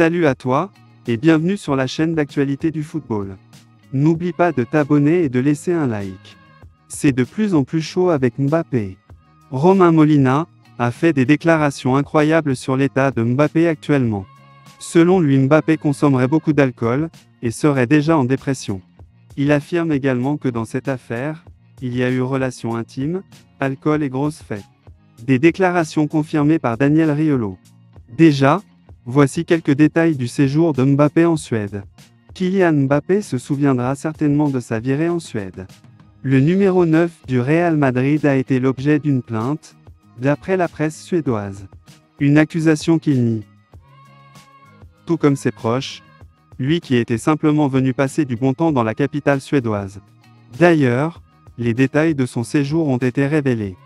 Salut à toi, et bienvenue sur la chaîne d'actualité du football. N'oublie pas de t'abonner et de laisser un like. C'est de plus en plus chaud avec Mbappé. Romain Molina a fait des déclarations incroyables sur l'état de Mbappé actuellement. Selon lui, Mbappé consommerait beaucoup d'alcool et serait déjà en dépression. Il affirme également que dans cette affaire, il y a eu relation intime, alcool et grosses fêtes. Des déclarations confirmées par Daniel Riolo. Déjà, voici quelques détails du séjour de Mbappé en Suède. Kylian Mbappé se souviendra certainement de sa virée en Suède. Le numéro 9 du Real Madrid a été l'objet d'une plainte, d'après la presse suédoise. Une accusation qu'il nie. Tout comme ses proches, lui qui était simplement venu passer du bon temps dans la capitale suédoise. D'ailleurs, les détails de son séjour ont été révélés.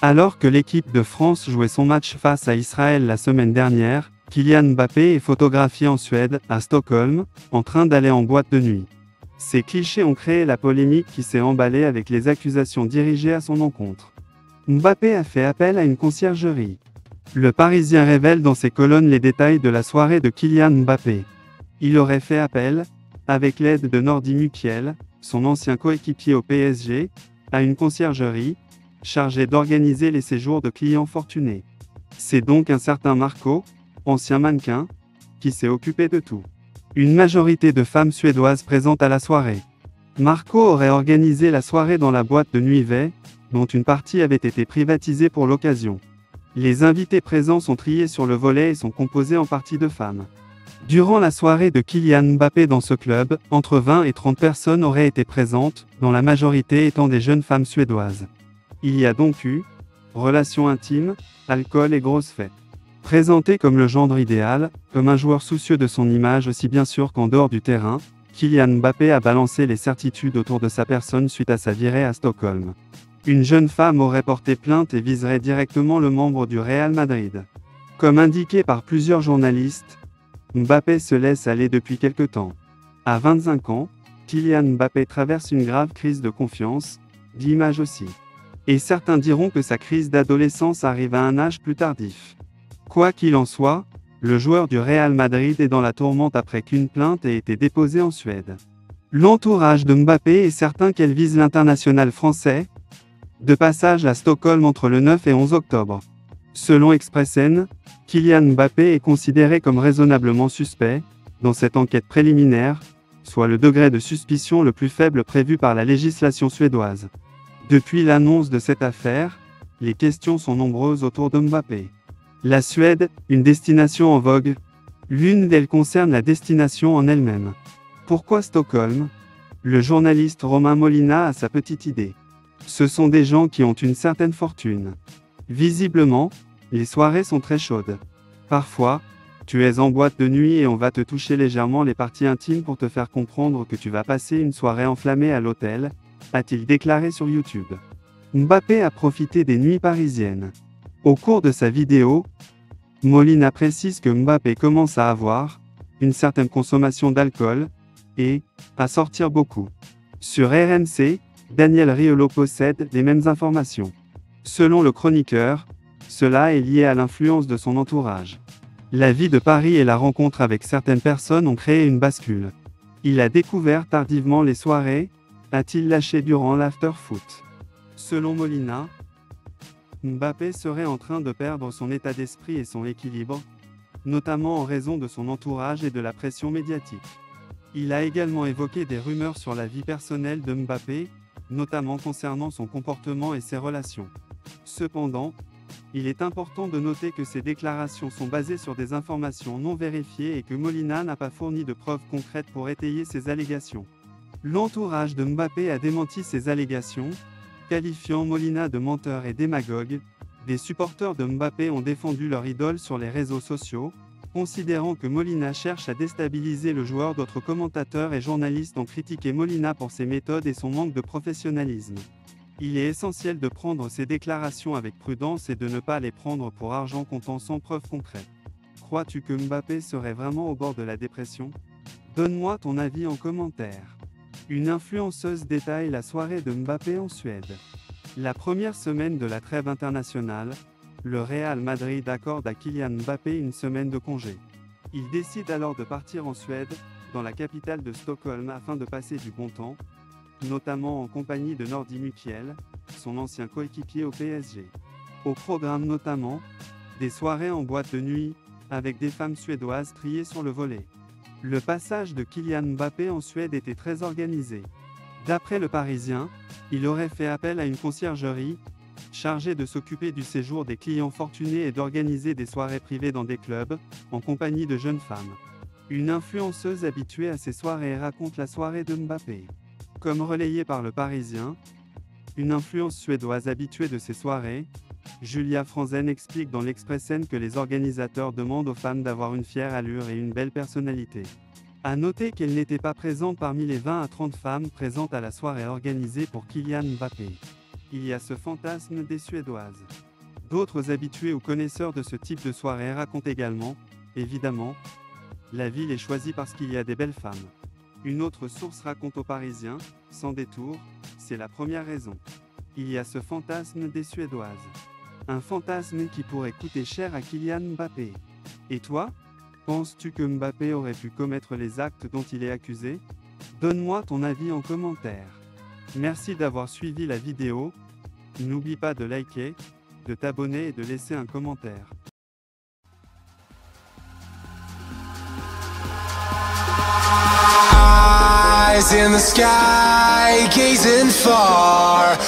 Alors que l'équipe de France jouait son match face à Israël la semaine dernière, Kylian Mbappé est photographié en Suède, à Stockholm, en train d'aller en boîte de nuit. Ces clichés ont créé la polémique qui s'est emballée avec les accusations dirigées à son encontre. Mbappé a fait appel à une conciergerie. Le Parisien révèle dans ses colonnes les détails de la soirée de Kylian Mbappé. Il aurait fait appel, avec l'aide de Nordi Mukiel, son ancien coéquipier au PSG, à une conciergerie, chargé d'organiser les séjours de clients fortunés. C'est donc un certain Marco, ancien mannequin, qui s'est occupé de tout. Une majorité de femmes suédoises présentes à la soirée. Marco aurait organisé la soirée dans la boîte de nuit dont une partie avait été privatisée pour l'occasion. Les invités présents sont triés sur le volet et sont composés en partie de femmes. Durant la soirée de Kylian Mbappé dans ce club, entre 20 et 30 personnes auraient été présentes, dont la majorité étant des jeunes femmes suédoises. Il y a donc eu relations intimes, alcool et grosses fêtes. Présenté comme le gendre idéal, comme un joueur soucieux de son image aussi bien sûr qu'en dehors du terrain, Kylian Mbappé a balancé les certitudes autour de sa personne suite à sa virée à Stockholm. Une jeune femme aurait porté plainte et viserait directement le membre du Real Madrid. Comme indiqué par plusieurs journalistes, Mbappé se laisse aller depuis quelque temps. À 25 ans, Kylian Mbappé traverse une grave crise de confiance, d'image aussi. Et certains diront que sa crise d'adolescence arrive à un âge plus tardif. Quoi qu'il en soit, le joueur du Real Madrid est dans la tourmente après qu'une plainte ait été déposée en Suède. L'entourage de Mbappé est certain qu'elle vise l'international français, de passage à Stockholm entre le 9 et 11 octobre. Selon Expressen, Kylian Mbappé est considéré comme raisonnablement suspect, dans cette enquête préliminaire, soit le degré de suspicion le plus faible prévu par la législation suédoise. Depuis l'annonce de cette affaire, les questions sont nombreuses autour de Mbappé. La Suède, une destination en vogue. L'une d'elles concerne la destination en elle-même. Pourquoi Stockholm? Le journaliste Romain Molina a sa petite idée. Ce sont des gens qui ont une certaine fortune. Visiblement, les soirées sont très chaudes. Parfois, tu es en boîte de nuit et on va te toucher légèrement les parties intimes pour te faire comprendre que tu vas passer une soirée enflammée à l'hôtel, a-t-il déclaré sur YouTube. Mbappé a profité des nuits parisiennes. Au cours de sa vidéo, Molina précise que Mbappé commence à avoir une certaine consommation d'alcool et à sortir beaucoup. Sur RMC, Daniel Riolo possède les mêmes informations. Selon le chroniqueur, cela est lié à l'influence de son entourage. La vie de Paris et la rencontre avec certaines personnes ont créé une bascule. Il a découvert tardivement les soirées, a-t-il lâché durant l'after-foot. Selon Molina, Mbappé serait en train de perdre son état d'esprit et son équilibre, notamment en raison de son entourage et de la pression médiatique. Il a également évoqué des rumeurs sur la vie personnelle de Mbappé, notamment concernant son comportement et ses relations. Cependant, il est important de noter que ces déclarations sont basées sur des informations non vérifiées et que Molina n'a pas fourni de preuves concrètes pour étayer ces allégations. L'entourage de Mbappé a démenti ces allégations, qualifiant Molina de menteur et démagogue. Des supporters de Mbappé ont défendu leur idole sur les réseaux sociaux, considérant que Molina cherche à déstabiliser le joueur. D'autres commentateurs et journalistes ont critiqué Molina pour ses méthodes et son manque de professionnalisme. Il est essentiel de prendre ces déclarations avec prudence et de ne pas les prendre pour argent comptant sans preuve concrète. Crois-tu que Mbappé serait vraiment au bord de la dépression? Donne-moi ton avis en commentaire. Une influenceuse détaille la soirée de Mbappé en Suède. La première semaine de la trêve internationale, le Real Madrid accorde à Kylian Mbappé une semaine de congé. Il décide alors de partir en Suède, dans la capitale de Stockholm afin de passer du bon temps, notamment en compagnie de Nordi Mukiel, son ancien coéquipier au PSG. Au programme notamment, des soirées en boîte de nuit, avec des femmes suédoises triées sur le volet. Le passage de Kylian Mbappé en Suède était très organisé. D'après le Parisien, il aurait fait appel à une conciergerie, chargée de s'occuper du séjour des clients fortunés et d'organiser des soirées privées dans des clubs, en compagnie de jeunes femmes. Une influenceuse habituée à ces soirées raconte la soirée de Mbappé. Comme relayé par le Parisien, une influence suédoise habituée de ces soirées, Julia Franzen explique dans l'Expressen que les organisateurs demandent aux femmes d'avoir une fière allure et une belle personnalité. À noter qu'elle n'était pas présente parmi les 20 à 30 femmes présentes à la soirée organisée pour Kylian Mbappé. Il y a ce fantasme des Suédoises. D'autres habitués ou connaisseurs de ce type de soirée racontent également, évidemment, la ville est choisie parce qu'il y a des belles femmes. Une autre source raconte aux Parisiens, sans détour, c'est la première raison. Il y a ce fantasme des Suédoises. Un fantasme qui pourrait coûter cher à Kylian Mbappé. Et toi? Penses-tu que Mbappé aurait pu commettre les actes dont il est accusé? Donne-moi ton avis en commentaire. Merci d'avoir suivi la vidéo. N'oublie pas de liker, de t'abonner et de laisser un commentaire.